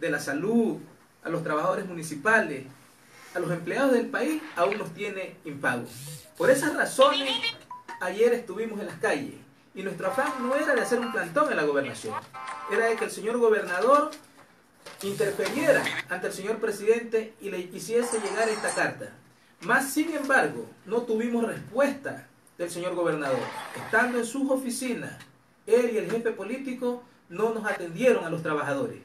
de la salud, a los trabajadores municipales, a los empleados del país, aún nos tiene impagos. Por esas razones, ayer estuvimos en las calles y nuestro afán no era de hacer un plantón en la gobernación, era de que el señor gobernador interferiera ante el señor presidente y le hiciese llegar esta carta. Más sin embargo, no tuvimos respuesta del señor gobernador. Estando en sus oficinas, él y el jefe político no nos atendieron a los trabajadores.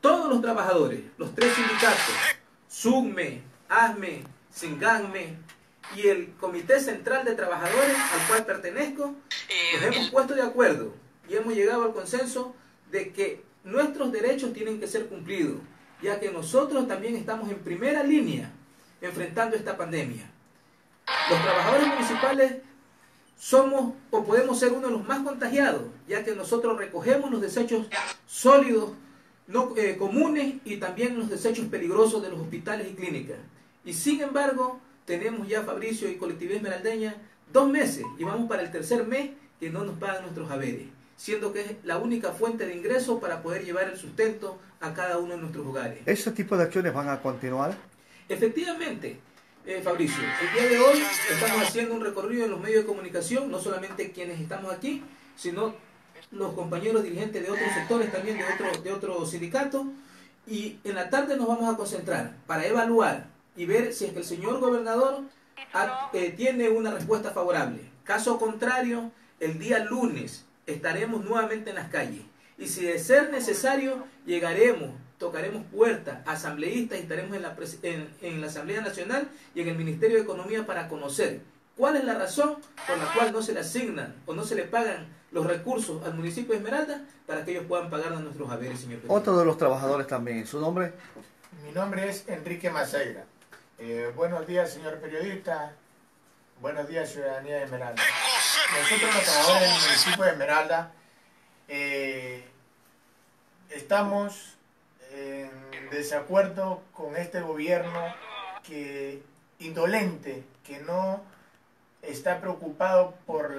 Todos los trabajadores, los tres sindicatos, SUGME, ASME, SINGANME y el Comité Central de Trabajadores al cual pertenezco, nos hemos puesto de acuerdo y hemos llegado al consenso de que nuestros derechos tienen que ser cumplidos, ya que nosotros también estamos en primera línea enfrentando esta pandemia. Los trabajadores municipales somos o podemos ser uno de los más contagiados, ya que nosotros recogemos los desechos sólidos no, eh, comunes y también los desechos peligrosos de los hospitales y clínicas. Y sin embargo, tenemos ya Fabricio y Colectividad Esmeraldeña dos meses y vamos para el tercer mes que no nos pagan nuestros haberes, siendo que es la única fuente de ingreso para poder llevar el sustento a cada uno de nuestros hogares. ¿Ese tipo de acciones van a continuar? Efectivamente, eh, Fabricio, el día de hoy estamos haciendo un recorrido en los medios de comunicación, no solamente quienes estamos aquí, sino los compañeros dirigentes de otros sectores, también de otros de otro sindicatos, y en la tarde nos vamos a concentrar para evaluar y ver si es que el señor gobernador eh, tiene una respuesta favorable. Caso contrario, el día lunes estaremos nuevamente en las calles. Y si de ser necesario, llegaremos tocaremos puertas asambleístas y estaremos en la, en, la Asamblea Nacional y en el Ministerio de Economía para conocer cuál es la razón por la cual no se le asignan o no se le pagan los recursos al municipio de Esmeralda para que ellos puedan pagar a nuestros haberes, señor presidente. Otro de los trabajadores también, ¿su nombre? Mi nombre es Enrique Maceira. Eh, buenos días, señor periodista. Buenos días, ciudadanía de Esmeralda. Nosotros los trabajadores del municipio de Esmeralda eh, estamos en desacuerdo con este gobierno que indolente, que no está preocupado por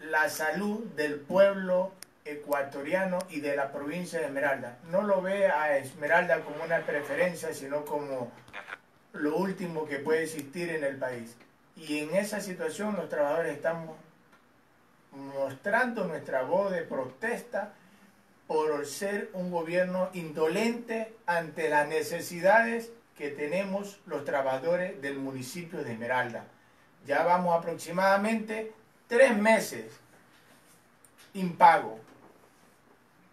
la salud del pueblo ecuatoriano y de la provincia de Esmeralda. No lo ve a Esmeralda como una preferencia, sino como lo último que puede existir en el país. Y en esa situación los trabajadores estamos mostrando nuestra voz de protesta por ser un gobierno indolente ante las necesidades que tenemos los trabajadores del municipio de Esmeralda. Ya vamos aproximadamente tres meses impago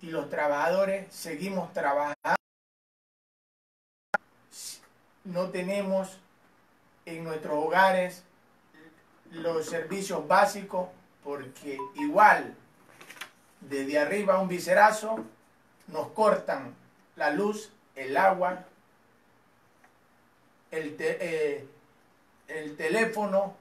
y los trabajadores seguimos trabajando. No tenemos en nuestros hogares los servicios básicos porque igual desde arriba un viserazo, nos cortan la luz, el agua, el, eh, el teléfono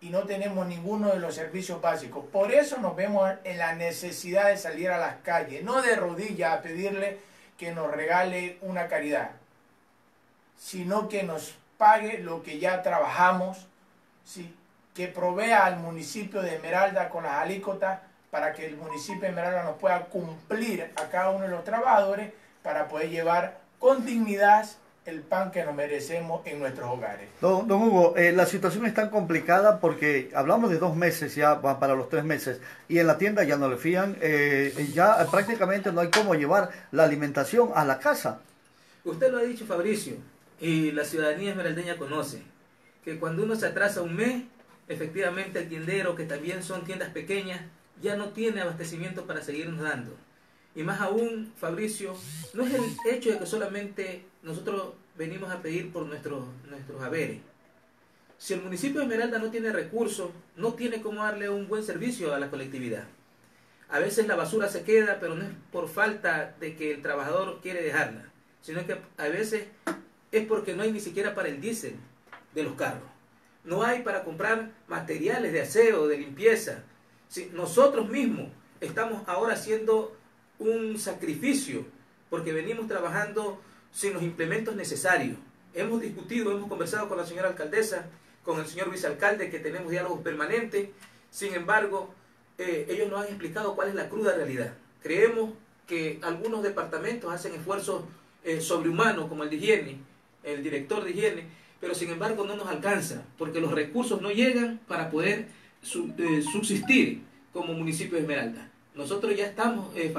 y no tenemos ninguno de los servicios básicos. Por eso nos vemos en la necesidad de salir a las calles, no de rodillas a pedirle que nos regale una caridad, sino que nos pague lo que ya trabajamos, ¿sí? que provea al municipio de Esmeralda con las alícuotas para que el municipio de Esmeralda nos pueda cumplir a cada uno de los trabajadores para poder llevar con dignidad el pan que nos merecemos en nuestros hogares. Don, Hugo, eh, la situación es tan complicada porque hablamos de dos meses ya para los tres meses y en la tienda ya no le fían, eh, ya prácticamente no hay cómo llevar la alimentación a la casa. Usted lo ha dicho Fabricio y la ciudadanía esmeraldeña conoce que cuando uno se atrasa un mes, efectivamente el tiendero, que también son tiendas pequeñas, ya no tiene abastecimiento para seguirnos dando. Y más aún, Fabricio, no es el hecho de que solamente nosotros venimos a pedir por nuestros, nuestros haberes. Si el municipio de Esmeralda no tiene recursos, no tiene cómo darle un buen servicio a la colectividad. A veces la basura se queda, pero no es por falta de que el trabajador quiere dejarla, sino que a veces es porque no hay ni siquiera para el diésel de los carros. No hay para comprar materiales de aseo, de limpieza, nosotros mismos estamos ahora haciendo un sacrificio porque venimos trabajando sin los implementos necesarios. Hemos discutido, hemos conversado con la señora alcaldesa, con el señor vicealcalde, que tenemos diálogos permanentes. Sin embargo, eh, ellos nos han explicado cuál es la cruda realidad. Creemos que algunos departamentos hacen esfuerzos eh, sobrehumanos, como el de higiene, el director de higiene, pero sin embargo no nos alcanza, porque los recursos no llegan para poder subsistir como municipio de Esmeralda. Nosotros ya estamos... eh,